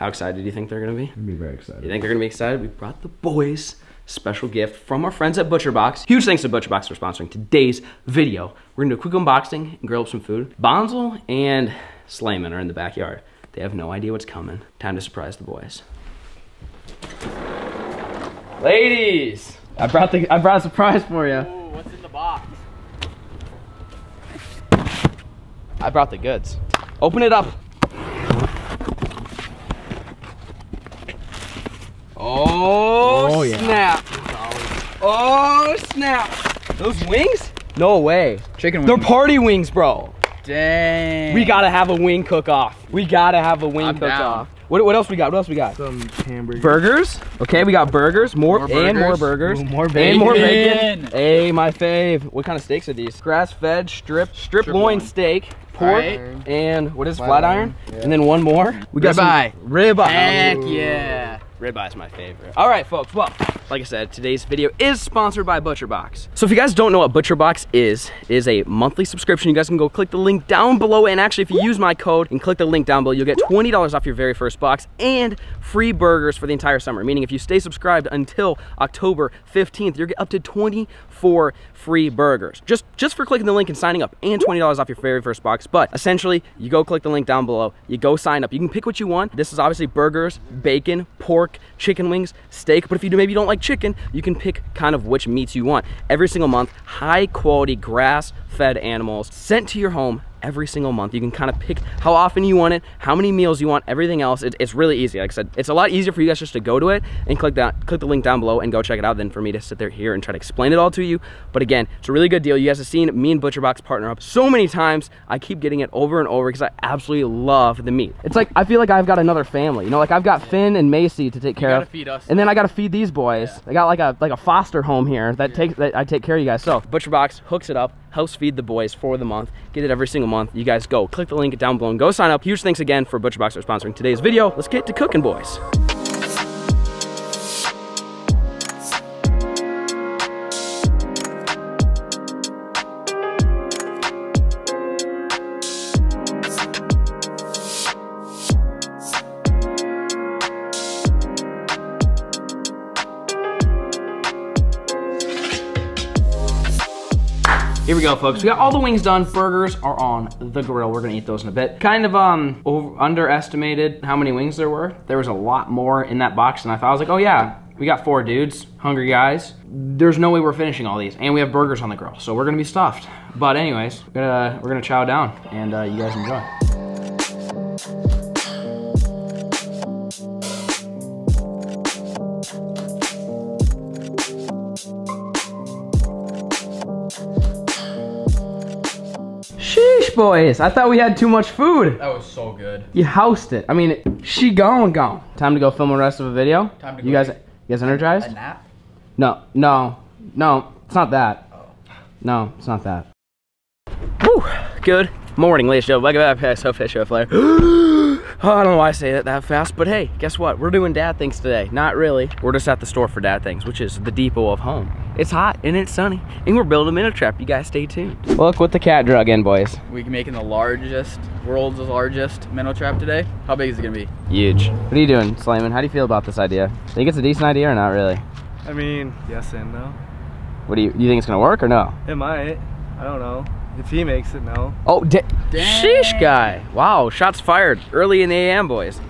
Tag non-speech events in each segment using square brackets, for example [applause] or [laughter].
How excited do you think they're gonna be? I'd be very excited. You think they're gonna be excited? We brought the boys special gift from our friends at ButcherBox. Huge thanks to ButcherBox for sponsoring today's video. We're gonna do a quick unboxing and grill up some food. Bonzo and Slayman are in the backyard. They have no idea what's coming. Time to surprise the boys. Ladies, I brought the I brought a surprise for you. Ooh, what's in the box? I brought the goods. Open it up. Oh, Oh, yeah. snap. Oh snap. Those wings? No way. Chicken They're party wings, bro. Dang. We gotta have a wing cook off. We gotta have a wing I'm cook down. off. What, what else we got? What else we got? Some hamburger. Burgers. Okay, we got burgers. More, More and more burgers. burgers. Ooh, more And more bacon. bacon. Hey, my fave. What kind of steaks are these? Grass-fed strip strip, Strip loin loin. steak, pork, Alright. and what is Flat flat, iron. iron? And then one more. We got Ribeye. some ribeye. Heck yeah. Ribeye is my favorite. All right, folks. Well, like I said, today's video is sponsored by ButcherBox. So if you guys don't know what ButcherBox is, is a monthly subscription. You guys can go click the link down below. And actually, if you use my code and click the link down below, you'll get $20 off your very first box and free burgers for the entire summer. Meaning if you stay subscribed until October 15th, you'll get up to 24 free burgers. Just, just for clicking the link and signing up and $20 off your very first box. But essentially, you go click the link down below, you go sign up. You can pick what you want. This is obviously burgers, bacon, pork, chicken wings, steak. But if you do, maybe you don't like chicken, you can pick kind of which meats you want. Every single month, high quality grass fed animals sent to your home every single month. You can kind of pick how often you want it, how many meals you want, everything else. It, it's really easy. Like I said, it's a lot easier for you guys just to go to it and click that, click the link down below and go check it out than for me to sit there here and try to explain it all to you. But again, it's a really good deal. You guys have seen me and ButcherBox partner up so many times. I keep getting it over and over because I absolutely love the meat. It's like I feel like I've got another family. You know, like I've got Finn and Macy to take care gotta of, feed us. and then I got to feed these boys. I got like a like a foster home here that takes that I take care of you guys. So ButcherBox hooks it up, helps feed the boys for the month. Get it every single month. You guys go click the link down below and go sign up. Huge thanks again for ButcherBox for sponsoring today's video. Let's get to cooking, boys. We go, folks. We got all the wings done. Burgers are on the grill. We're gonna eat those in a bit. Kind of um over, underestimated how many wings there were. There was a lot more in that box than I thought. I was like, oh yeah, we got four dudes, hungry guys. There's no way we're finishing all these, and we have burgers on the grill, so we're gonna be stuffed. But anyways, we're gonna we're gonna chow down, and uh, you guys enjoy. Boys! I thought we had too much food. That was so good. You housed it. I mean, she gone, gone. Time to go film the rest of the video. Time to you guys, you guys energized? A nap? No, no, no. It's not that. Oh. No, it's not that. Woo! Good morning, ladies and gentlemen. Welcome back to Self Show Flare. [gasps] Oh, [laughs] I don't know why I say that that fast, but hey, guess what? We're doing dad things today. Not really. We're just at the store for dad things, which is the depot of home. It's hot and it's sunny, and we're building a minnow trap. You guys stay tuned. Look what the cat drug in, boys. We're making the largest, world's largest minnow trap today. How big is it gonna be? Huge. What are you doing, Slayman? How do you feel about this idea? Think it's a decent idea or not really? I mean, yes and no. What do you, you think it's gonna work or no? It might. I don't know. If he makes it, no. Oh, da- Dang. sheesh, guy. Wow, shots fired early in the AM, boys.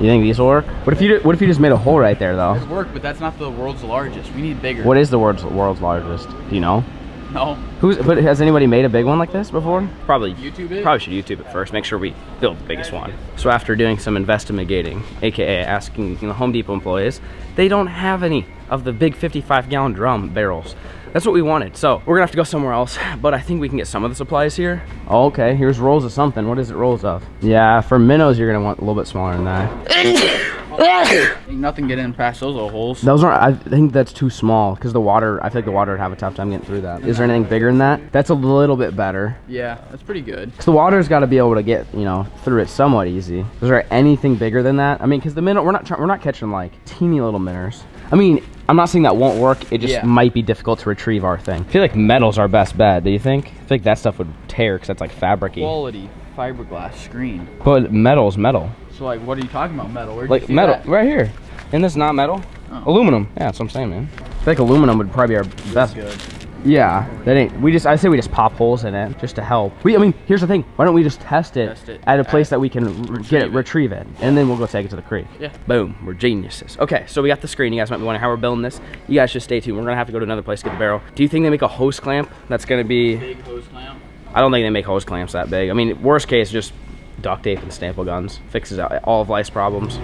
You think these will work? What if you what if you just made a hole right there though? It's work, but that's not the world's largest. We need bigger. What is the world's world's largest? Do you know? No. Who's but has anybody made a big one like this before? Probably YouTube it? Probably should YouTube it first. Make sure we build the biggest one. So after doing some investigating, aka asking you know, Home Depot employees, they don't have any of the big 55 gallon drum barrels. That's what we wanted. So we're gonna have to go somewhere else, but I think we can get some of the supplies here. Oh, okay, here's rolls of something. What is it rolls of? Yeah, for minnows, you're gonna want a little bit smaller than that. Nothing getting in past those little holes. Those aren't. I think that's too small because the water, I feel like the water would have a tough time getting through that. Is there anything bigger than that? That's a little bit better. Yeah, that's pretty good. Because the water's got to be able to get, you know, through it somewhat easy. Is there anything bigger than that? I mean, because the minnow, we're not trying, we're not catching like teeny little minnows. I mean, I'm not saying that won't work. It just Yeah. might be difficult to retrieve our thing. I feel like metal's our best bet. Do you think? I feel like that stuff would tear because that's like fabricy. Quality fiberglass screen. But metal's metal. So like, what are you talking about? Metal? Where'd Like you see metal, that? right here. And this not metal? Oh. Aluminum. Yeah, that's what I'm saying, man. I think aluminum would probably be our best. Good. Yeah, that ain't. We just, I say we just pop holes in it just to help. We, I mean, here's the thing. Why don't we just test it, Test it at a place at- that we can r- get it, retrieve it. and then we'll go take it to the creek. Yeah. Boom, we're geniuses. Okay, so we got the screen. You guys might be wondering how we're building this. You guys should stay tuned. We're gonna have to go to another place to get the barrel. Do you think they make a hose clamp that's gonna be? Big hose clamp. I don't think they make hose clamps that big. I mean, worst case, just duct tape and staple guns fixes all of life's problems.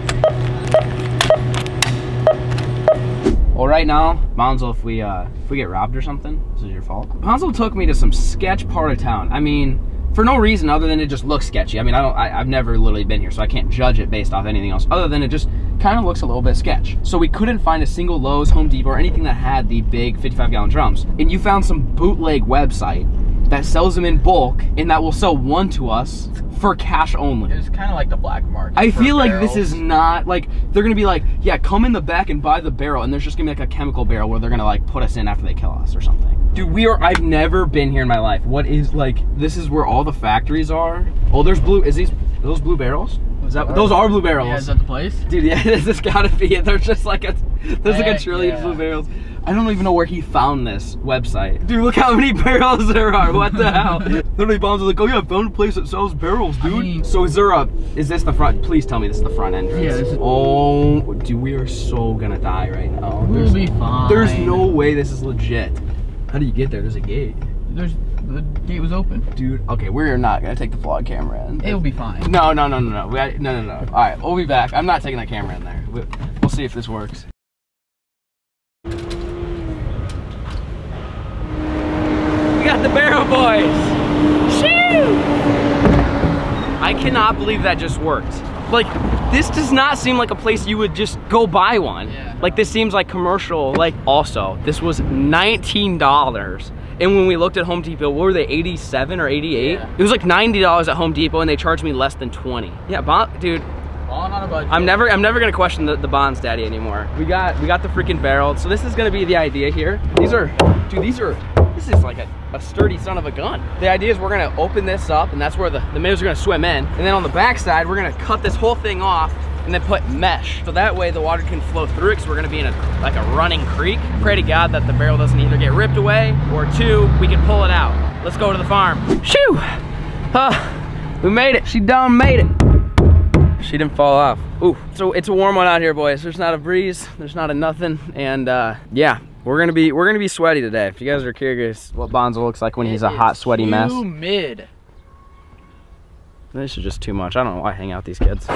Well, right now, Bonzo, if we uh, if we get robbed or something, this is your fault. Bonzo took me to some sketch part of town. I mean, for no reason other than it just looks sketchy. I mean, I don't, I, I've never literally been here, so I can't judge it based off anything else other than it just kind of looks a little bit sketch. So we couldn't find a single Lowe's, Home Depot, or anything that had the big 55 gallon drums. And you found some bootleg website that sells them in bulk and that will sell one to us for cash only. It's kind of like the black market. I feel like this is not like they're gonna be like, yeah, come in the back and buy the barrel, and there's just gonna be like a chemical barrel where they're gonna like put us in after they kill us or something. Dude, we are. I've never been here in my life. What is like? This is where all the factories are. Oh, there's blue. Is these those blue barrels? Is that those are blue barrels? Yeah, is that the place? Dude, [laughs] yeah, this has gotta be it. There's just like a there's like a trillion yeah. blue barrels. I don't even know where he found this website. Dude, look how many [laughs] barrels there are. What the hell? Literally, bombs are like, oh yeah, I found a place that sells barrels, dude. mean- so is there a? Is this the front? Please tell me this is the front entrance. Yeah, this is- Oh, dude, we are so gonna die right now. We'll There's, be fine. there's no way this is legit. How do you get there? There's a gate. There's the gate was open. Dude, okay, we're not gonna take the vlog camera in. It'll be fine. No, no, no, no, no. We, no, no, no. All right, we'll be back. I'm not taking that camera in there. We, we'll see if this works. Got the barrel boys. Shoo! I cannot believe that just worked. Like, this does not seem like a place you would just go buy one. Yeah. Like, this seems like commercial. Like, also, this was $19. And when we looked at Home Depot, what were they, 87 or 88? Yeah. It was like $90 at Home Depot and they charged me less than 20. Yeah, bon- dude, on a budget. I'm never I'm never gonna question the, the Bonds daddy anymore. We got we got the freaking barrel. So this is gonna be the idea here. These are dude, these are this is like a, a sturdy son of a gun. The idea is we're gonna open this up and that's where the, the minnows are gonna swim in. And then on the back side, we're gonna cut this whole thing off and then put mesh. So that way the water can flow through it because we're gonna be in a like a running creek. Pray to God that the barrel doesn't either get ripped away or two, we can pull it out. Let's go to the farm. Shoo! Huh, we made it. She done made it. She didn't fall off. Ooh, so it's a warm one out here, boys. There's not a breeze, there's not a nothing, and uh, yeah, we're gonna be we're gonna be sweaty today. If you guys are curious what Bonzo looks like when he's a hot, sweaty mess, Humid. this is just too much. I don't know why I hang out with these kids.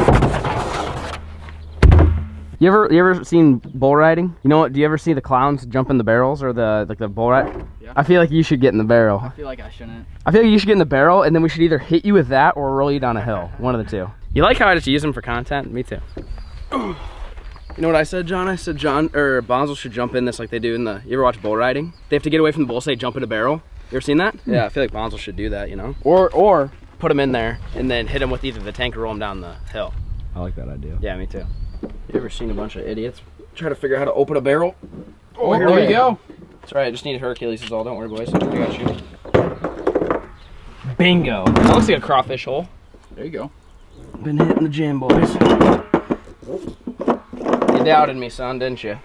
You ever you ever seen bull riding? You know what? Do you ever see the clowns jump in the barrels or the like the bull ride? Yeah. I feel like you should get in the barrel. I feel like I shouldn't. I feel like you should get in the barrel, and then we should either hit you with that or roll you down a hill. [laughs] One of the two. You like how I just use them for content? Me too. [clears throat] You know what I said, John? I said John or Bonzo should jump in this like they do in the. You ever watch bull riding? They have to get away from the bull, say jump in a barrel. You ever seen that? Hmm. Yeah, I feel like Bonzo should do that. You know, or or put him in there and then hit him with either the tank or roll him down the hill. I like that idea. Yeah, me too. You ever seen a bunch of idiots try to figure out how to open a barrel? Oh, here there we go. That's right. I just need Hercules is all. Don't worry, boys. I got you. Bingo. That looks like a crawfish hole. There you go. Been hitting the gym, boys. You doubted me, son, didn't you?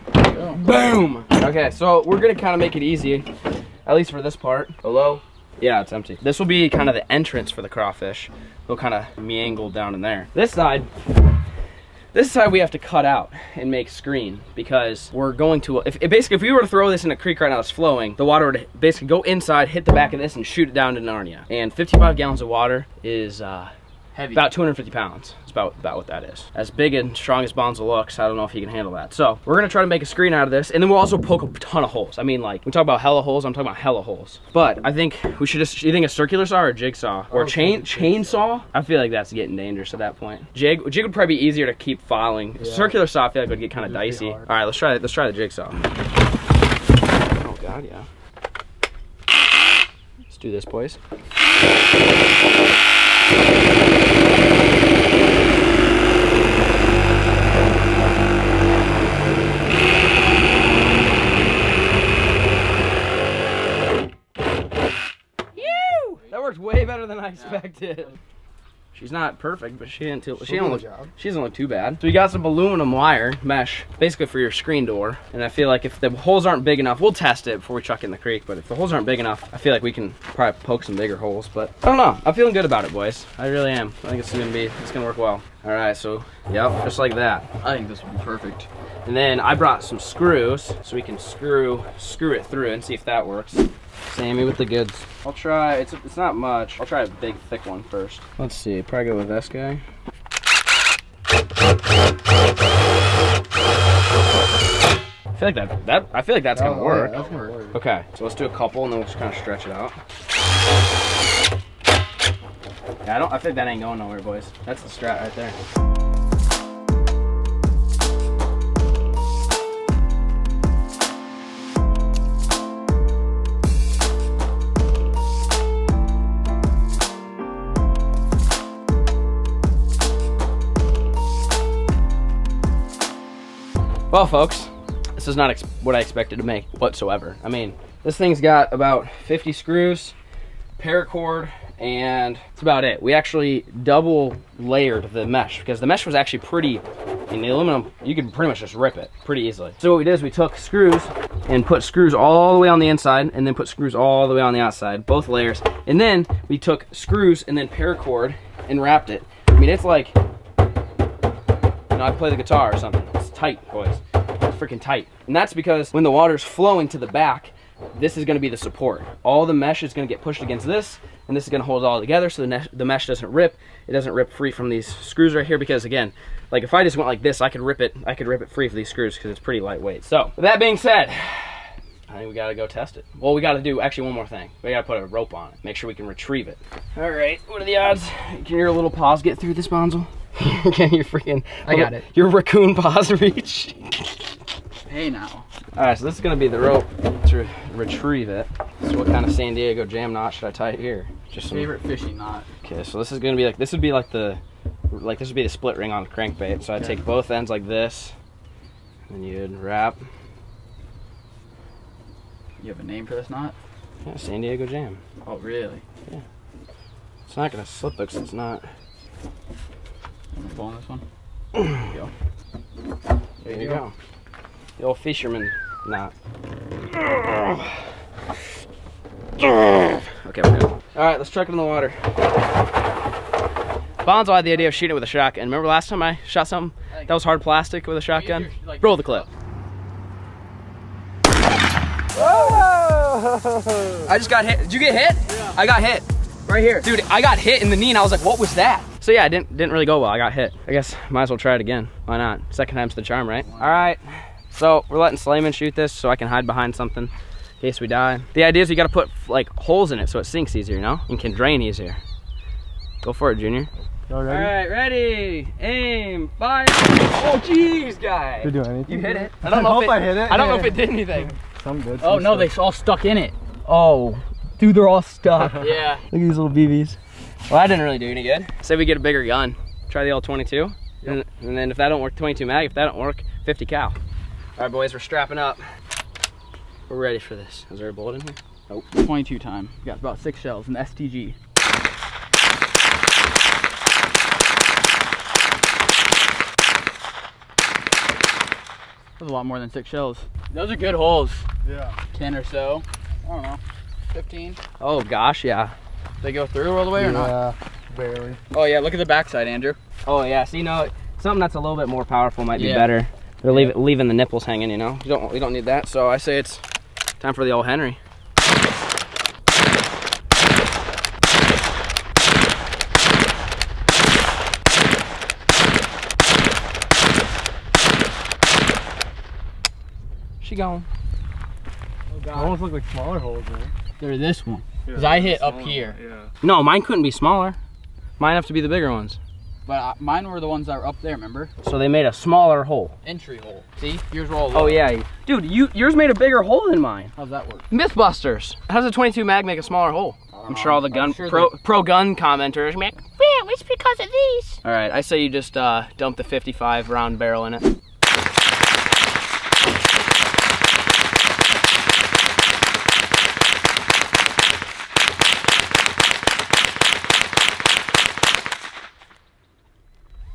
Boom. Okay, so we're gonna kind of make it easy, at least for this part. Hello. Yeah, it's empty. This will be kind of the entrance for the crawfish. They'll kind of meangle down in there. This side, this side we have to cut out and make screen because we're going to, if, if basically if we were to throw this in a creek right now that's flowing, the water would basically go inside, hit the back of this and shoot it down to Narnia. And 55 gallons of water is uh, Heavy. about 250 pounds. It's about, about what that is. As big and strong as Bonzo looks, I don't know if he can handle that. So we're gonna try to make a screen out of this, and then we'll also poke a ton of holes. I mean, like, we talk about hella holes, I'm talking about hella holes. But I think we should just, you think a circular saw or a jigsaw? Or a chain, chainsaw? I feel like that's getting dangerous at that point. Jig, jig would probably be easier to keep filing. Circular saw, I feel like it would get kind of dicey. All right, let's try, let's try the jigsaw. Oh God, yeah. Let's do this, boys. That worked way better than I expected. She's not perfect, but she didn't. Too, she She'll don't look. the. She doesn't look too bad. So we got some aluminum wire mesh, basically for your screen door. And I feel like if the holes aren't big enough, we'll test it before we chuck it in the creek. But if the holes aren't big enough, I feel like we can probably poke some bigger holes. But I don't know. I'm feeling good about it, boys. I really am. I think it's gonna be. It's gonna work well. All right. So yep, just like that. I think this would be perfect. And then I brought some screws so we can screw screw it through and see if that works. Sammy with the goods. I'll try, it's, it's not much. I'll try a big thick one first. Let's see, probably go with this guy. I feel like that, that I feel like that's gonna Oh, work. yeah, that's gonna work. Okay, so let's do a couple and then we'll just kind of stretch it out. Yeah, I don't, I think that ain't going nowhere, boys. That's the strat right there. Well, folks, this is not what I expected to make whatsoever. I mean, this thing's got about 50 screws, paracord, and that's about it. We actually double layered the mesh because the mesh was actually pretty, in the aluminum, you could pretty much just rip it pretty easily. So what we did is we took screws and put screws all the way on the inside and then put screws all the way on the outside, both layers. And then we took screws and then paracord and wrapped it. I mean, it's like, I play the guitar or something. It's tight, boys. It's freaking tight. And that's because when the water's flowing to the back, this is gonna be the support. All the mesh is gonna get pushed against this, and this is gonna hold it all together so the, the mesh doesn't rip. It doesn't rip free from these screws right here because again, like if I just went like this, I could rip it, I could rip it free for these screws because it's pretty lightweight. So, with that being said, I think we gotta go test it. Well, we gotta do actually one more thing. We gotta put a rope on it. Make sure we can retrieve it. All right, what are the odds? Can your little paws get through this, Bonzo? [laughs] can your freaking... I got it. Your raccoon paws [laughs] reach? Hey now. All right, so this is gonna be the rope to retrieve it. So what kind of San Diego jam knot should I tie it here? Just some, Favorite fishing knot. Okay, so this is gonna be like, this would be like the, like this would be the split ring on the crankbait. So I'd Okay. take both ends like this, and you'd wrap, You have a name for this knot? yeah, San Diego jam. Oh, really? Yeah. It's not gonna slip because it's not. I'm gonna pull on this one. There you go. The old fisherman knot. Okay, we're good. All right, let's chuck it in the water. Bonzo had the idea of shooting it with a shotgun. Remember last time I shot something that was hard plastic with a shotgun? like- Roll the clip. I just got hit. Did you get hit? Yeah. I got hit. Right here. Dude, I got hit in the knee and I was like, what was that? So yeah, it didn't, didn't really go well. I got hit. I guess might as well try it again. Why not? Second time's the charm, right? All right. So we're letting Slayman shoot this so I can hide behind something in case we die. The idea is you gotta put like holes in it so it sinks easier, you know? And can drain easier. Go for it, Junior. Y'all ready? aim, fire. Oh, jeez, guy. Did it do anything? You hit it. I I don't know [laughs] hope if it, I hit it. I don't know if it did anything. Some good. Oh some no, they stuff. all stuck in it. Oh, dude, they're all stuck. [laughs] Yeah. Look at these little BBs. Well, that didn't really do any good. Say we get a bigger gun. Try the old 22. And, and then if that don't work, 22 mag. If that don't work, 50 cal. All right, boys, we're strapping up. We're ready for this. Is there a bullet in here? 22 time. We got about six shells, an STG. That's a lot more than six shells. Those are good holes. Yeah. 10 or so. I don't know. 15. Oh gosh, yeah. They go through all the way or not? Yeah, barely. Oh yeah, look at the backside, Andrew. Oh yeah. So you know, something that's a little bit more powerful might be Yeah. better. They're leave, leaving the nipples hanging. You know, you don't we don't need that. So I say it's time for the old Henry. She gone. Almost look like smaller holes there. They're this one. 'Cause I hit up here. Yeah. No, mine couldn't be smaller. Mine have to be the bigger ones. But uh, mine were the ones that were up there, remember? So they made a smaller hole. Entry hole. See? Yours were all Oh yeah, dude, you yours made a bigger hole than mine. How's that work? MythBusters. How does a 22 mag make a smaller hole? I'm sure all the I'm gun sure pro they- pro gun commenters. Make, Well, it's because of these. all right, I say you just uh, dump the 55 round barrel in it.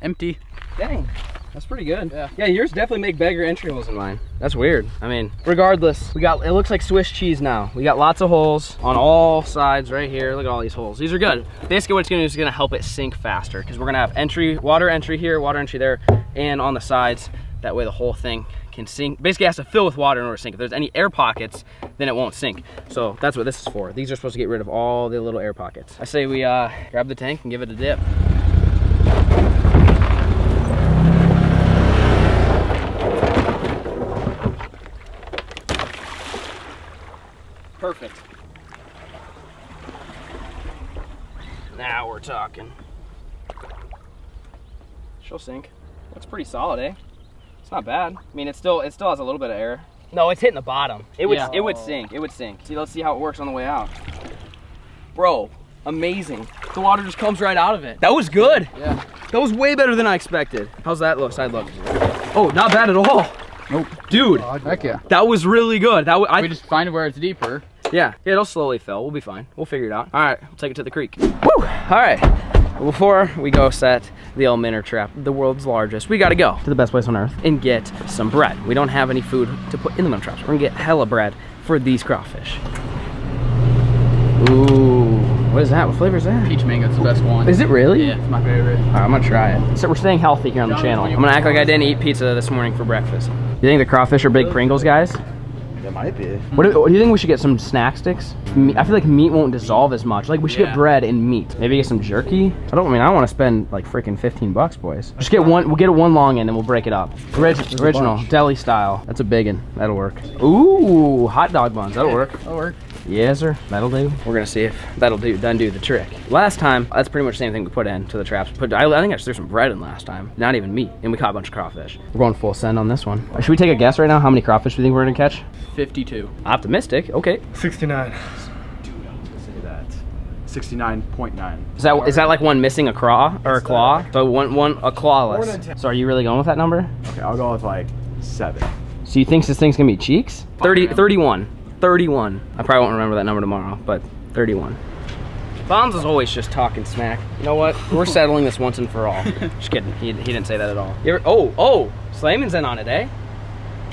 Empty. Dang. That's pretty good. Yeah. Yeah, yours definitely make bigger entry holes than mine. That's weird. I mean, regardless, we got, it looks like Swiss cheese now. We got lots of holes on all sides right here. Look at all these holes. These are good. Basically what it's gonna do is gonna help it sink faster because we're gonna have entry, water entry here, water entry there, and on the sides. That way the whole thing can sink. Basically it has to fill with water in order to sink. If there's any air pockets, then it won't sink. So that's what this is for. These are supposed to get rid of all the little air pockets. I say we uh, grab the tank and give it a dip. Perfect. Now. She'll sink. Looks pretty solid, eh? It's not bad. I mean, it still it still has a little bit of air. No, it's hitting the bottom. It would Yeah. it would sink. It would sink. See, let's see how it works on the way out. Bro, amazing. The water just comes right out of it. That was good. Yeah. That was way better than I expected. How's that look? Side look. Oh, not bad at all. Nope. Dude, Heck yeah. that was really good. That w- I We just find where it's deeper. [laughs] yeah, it'll slowly fill. We'll be fine. We'll figure it out. All right, we'll take it to the creek. Woo! All right. Before we go set the El Minor trap, the world's largest, we gotta go to the best place on earth and get some bread. We don't have any food to put in the minnow traps. We're gonna get hella bread for these crawfish. Ooh, what is that? What flavor is that? Peach mango's the best one. Is it really? Yeah, it's my favorite. All right, I'm gonna try it. So we're staying healthy here on the channel. I'm gonna act like I didn't eat pizza this morning for breakfast. You think the crawfish are big Pringles guys? It might be. What do, what do you think we should get some snack sticks? Me- I feel like meat won't dissolve as much. Like we should Yeah. get bread and meat. Maybe get some jerky. I don't I mean I want to spend like freaking 15 bucks, boys. Just get one. We'll get it one long end and we'll break it up. Orig- a original deli style. That's a big one. That'll work. Ooh, hot dog buns. That'll work. That'll work. Yes, sir. That'll do. We're gonna see if that'll do. Done do the trick. Last time, that's pretty much the same thing we put into the traps. Put. I, I think I just threw some bread in last time. Not even meat, and we caught a bunch of crawfish. We're going full send on this one. Should we take a guess right now? How many crawfish do you think we're gonna catch? 52. Optimistic. Okay. 69. 69.9. Is that is that like one missing a claw or a claw? So one one a clawless. So are you really going with that number? Okay, I'll go with like 7. So you think this thing's gonna be cheeks? 30, 31. 31. I probably won't remember that number tomorrow, but 31. Bonds is always just talking smack. You know what? We're [laughs] settling this once and for all. just kidding. He, he didn't say that at all. You ever, oh, oh, Slayman's in on it, eh?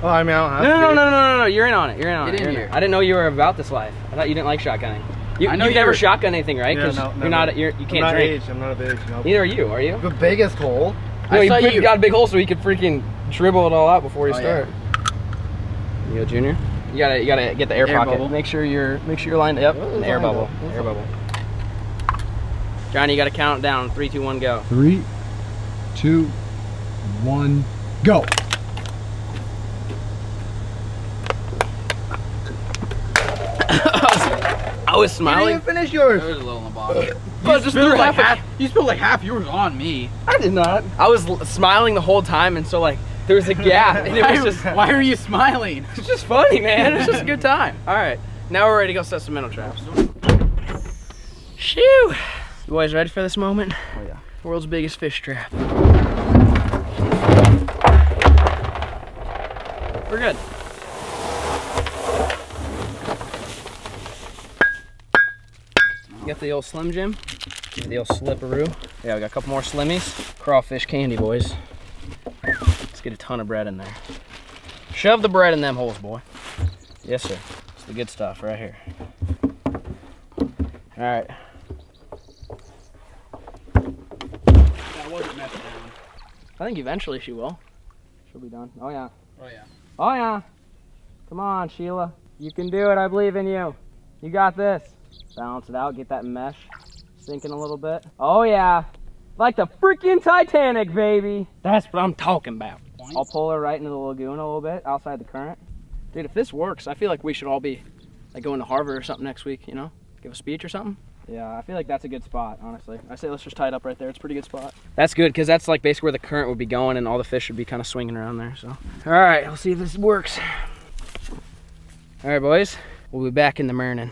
Oh, I mean, I don't have No, to no, no, no, no, no, no. You're in on it. You're in on Get it. in here. it. I didn't know you were about this life. I thought you didn't like shotgunning. You, I know you've never shotgun anything, right? Yeah, Because no, you're not, you're, you I'm can't drink. age. I'm not of age. No. Neither are you, are you? The biggest hole. No, I you, saw you- got a big hole so he could freaking dribble it all out before you Oh, start. You go, Junior. You gotta, you gotta get the air, Air pocket. bubble. Make sure you're, make sure you're lined up. Oh, An air bubble. up. Air lined bubble. Johnny, you gotta count down. Three, two, one, go. Three, two, one, go. [coughs] I was You smiling. didn't finish yours. There was a little in the bottom. [coughs] But just spilled like half. half. You spilled like half yours on me. I did not. I was l- smiling the whole time, and so like there was a gap, and it was just, Why are you smiling? it's just funny, man. It's just a good time. All right, now we're ready to go set some mental traps. Shoo! You boys ready for this moment? Oh, yeah. World's biggest fish trap. We're good. Got the old Slim Jim, the old Slipperoo. Yeah, we got a couple more Slimmies. Crawfish candy, boys. Let's get a ton of bread in there. Shove the bread in them holes, boy. Yes, sir. It's the good stuff right here. All right. That wasn't messed down. I think eventually she will. She'll be done. Oh yeah. Oh yeah. Oh yeah. Come on, Sheila. You can do it. I believe in you. You got this. Balance it out. Get that mesh sinking a little bit. Oh yeah. Like the freaking Titanic, baby. That's what I'm talking about. I'll pull her right into the lagoon a little bit outside the current. Dude, if this works, I feel like we should all be like going to Harvard or something next week, you know? Give a speech or something. Yeah, I feel like that's a good spot, honestly. I say let's just tie it up right there. It's a pretty good spot. That's good because that's like basically where the current would be going and all the fish would be kind of swinging around there. So, all right, I'll see if this works. All right, boys, we'll be back in the morning.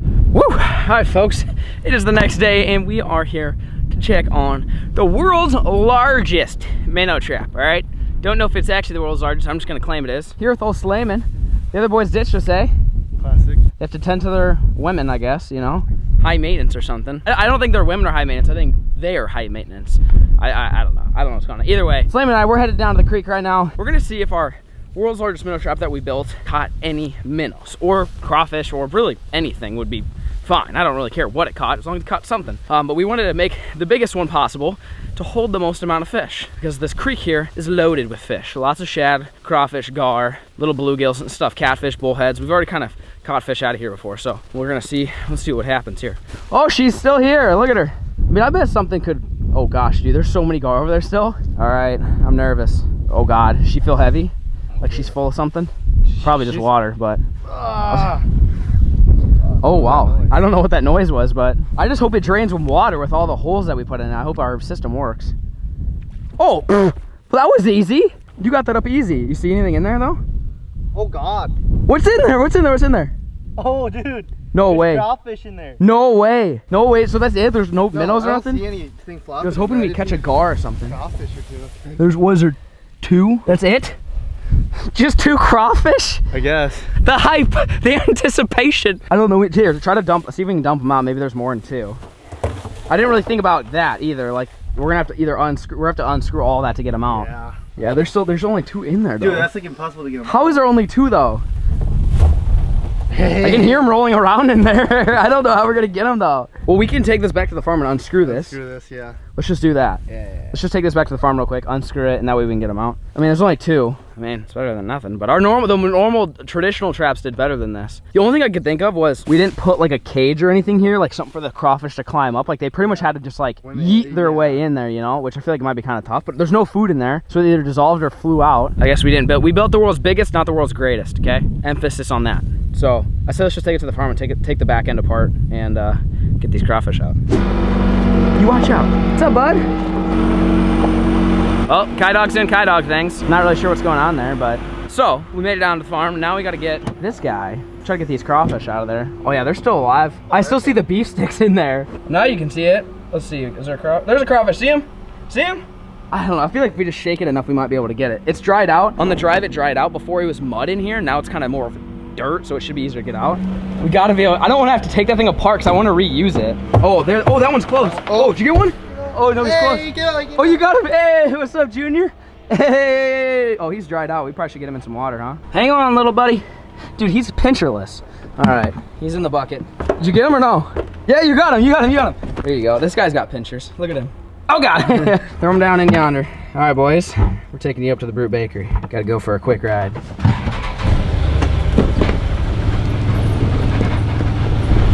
Woo! All right, folks, it is the next day and we are here to check on the world's largest minnow trap. All right, don't know if it's actually the world's largest. I'm just gonna claim it is. Here with old Slayman. The other boys ditched us, eh? Classic. They have to tend to their women, I guess, you know? High maintenance or something. I don't think their women are high maintenance. I think they are high maintenance. I, I, I don't know. I don't know what's going on. Either way, Slam and I, we're headed down to the creek right now. We're gonna see if our world's largest minnow trap that we built caught any minnows or crawfish or really anything would be fine. I don't really care what it caught, as long as it caught something. Um, but we wanted to make the biggest one possible to hold the most amount of fish because this creek here is loaded with fish. Lots of shad, crawfish, gar, little bluegills and stuff, catfish, bullheads. We've already kind of caught fish out of here before, so we're gonna see, let's see what happens here. Oh, she's still here, look at her. I mean, I bet something could, oh gosh, dude, there's so many gar over there still. All right, I'm nervous. Oh God, does she feel heavy? Like she's full of something? Probably just She's- water, but Ah. Oh wow. I don't know what that noise was, but I just hope it drains with water with all the holes that we put in. I hope our system works. Oh, well, [clears throat] that was easy. You got that up easy. You see anything in there though? Oh God. What's in there? What's in there? What's in there? Oh dude. No There's way. Crawfish in there. No way. No way. So that's it? There's no, No, minnows I or don't nothing? see anything I was hoping we'd catch a gar or something. Crawfish or two. There's, was there two? That's it? Just two crawfish? I guess. The hype, the anticipation. I don't know. Wait, Here, try to dump, see if we can dump them out. Maybe there's more in two. I didn't really think about that either. Like, we're gonna have to either unscrew, we're gonna have to unscrew all that to get them out. Yeah. Yeah, there's still, there's only two in there though. Dude, that's like impossible to get them. How is there only two though? I can hear them rolling around in there. [laughs] I don't know how we're gonna get them though. Well, we can take this back to the farm and unscrew this. Screw this, yeah. Let's just do that. Yeah, yeah. Let's just take this back to the farm real quick, unscrew it, and that way we can get them out. I mean, there's only two. I mean, it's better than nothing. But our normal, the normal traditional traps did better than this. The only thing I could think of was we didn't put like a cage or anything here, like something for the crawfish to climb up. Like they pretty much had to just like When yeet their way in there, you know, which I feel like it might be kind of tough. But there's no food in there, so they either dissolved or flew out. I guess we didn't build. We built the world's biggest, not the world's greatest. Okay, emphasis on that. So I said let's just take it to the farm and take it, take the back end apart and uh, get these crawfish out. You watch out. What's up, bud? Oh, Kai Dog's doing Kai Dog things. Not really sure what's going on there, but. So, we made it down to the farm. Now we gotta get this guy. Try to get these crawfish out of there. Oh yeah, they're still alive. I still see the beef sticks in there. Now you can see it. Let's see, is there a craw? There's a crawfish, see him? See him? I don't know, I feel like if we just shake it enough, we might be able to get it. It's dried out. On the drive, it dried out before it was mud in here. Now it's kind of more of dirt, so it should be easier to get out. We gotta be able, I don't wanna have to take that thing apart because I wanna reuse it. Oh, there, oh, that one's close. Oh, did you get one? Oh, no, he's close. Hey, out, get Oh, you got him. Hey, what's up, Junior? [laughs] Hey. Oh, he's dried out. We probably should get him in some water, huh? Hang on, little buddy. Dude, he's pincherless. All right, he's in the bucket. Did you get him or no? Yeah, you got him. You got him. You got him. There you go. This guy's got pinchers. Look at him. Oh, God. [laughs] Throw him down in yonder. All right, boys. We're taking you up to the Brute Bakery. Got to go for a quick ride.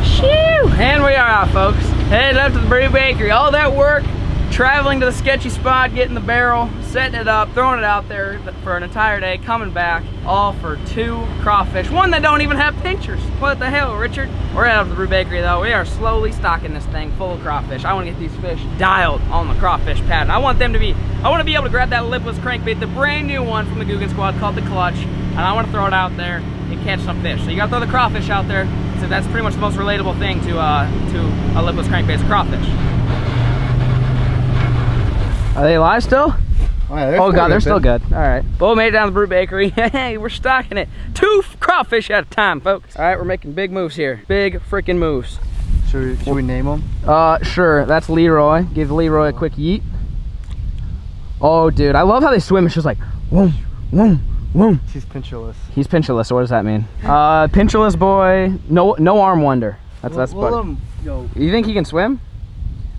Shoo! And we are out, folks. Headed up to the Brew Bakery. All that work, traveling to the sketchy spot, getting the barrel, setting it up, throwing it out there for an entire day, coming back, all for two crawfish. One that don't even have pinchers. What the hell, Richard? We're up to the Brew Bakery, though. We are slowly stocking this thing full of crawfish. I want to get these fish dialed on the crawfish pattern. I want them to be, I want to be able to grab that lipless crankbait, the brand new one from the Googan Squad called the Clutch, and I want to throw it out there and catch some fish. So you gotta throw the crawfish out there. So that's pretty much the most relatable thing to uh, to a lipless crankbait is crawfish. Are they alive still? Oh, yeah, Oh god, they're still good. good. All right. Bo made it down to the Brew Bakery. [laughs] Hey, we're stocking it. Two crawfish at a time, folks. All right, we're making big moves here. Big freaking moves. Should we, should we name them? Uh, sure. That's Leroy. Give Leroy a quick yeet. Oh, dude, I love how they swim. It's just like, whoom, whoom, whoom. He's pincherless. He's pincherless. So what does that mean? Uh, pincherless boy. No, no arm wonder. That's that's. Well, but um, yo, you think he can swim?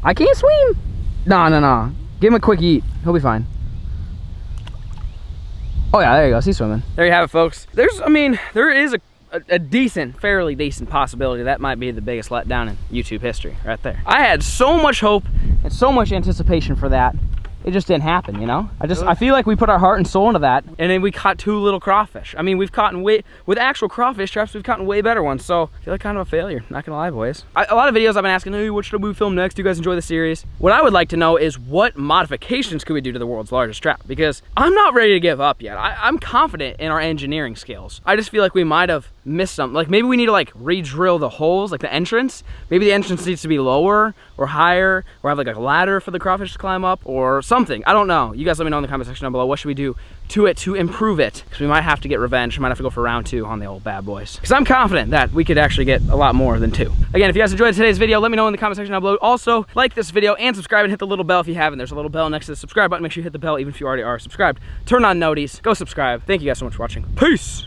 I can't swim. Nah, nah, nah. Give him a quick eat. He'll be fine. Oh yeah, there you go. He's swimming. There you have it, folks. There's, I mean, there is a, a, a decent, fairly decent possibility that might be the biggest letdown in YouTube history, right there. I had so much hope and so much anticipation for that. It just didn't happen, you know? I just, I feel like we put our heart and soul into that, and then we caught two little crawfish. I mean, we've caught way, with actual crawfish traps, we've caught way better ones, so I feel like kind of a failure, not gonna lie, boys. I, a lot of videos I've been asking, hey, what should we film next? Do you guys enjoy the series? What I would like to know is what modifications could we do to the world's largest trap? Because I'm not ready to give up yet. I, I'm confident in our engineering skills. I just feel like we might have missed something. Like maybe we need to like re-drill the holes, like the entrance. Maybe the entrance needs to be lower or higher or have like a ladder for the crawfish to climb up or something. I don't know. You guys let me know in the comment section down below. What should we do to it to improve it? Because we might have to get revenge. We might have to go for round two on the old bad boys. Because I'm confident that we could actually get a lot more than two. Again, if you guys enjoyed today's video, let me know in the comment section down below. Also, like this video and subscribe and hit the little bell if you haven't. There's a little bell next to the subscribe button. Make sure you hit the bell even if you already are subscribed. Turn on noties. Go subscribe. Thank you guys so much for watching. Peace!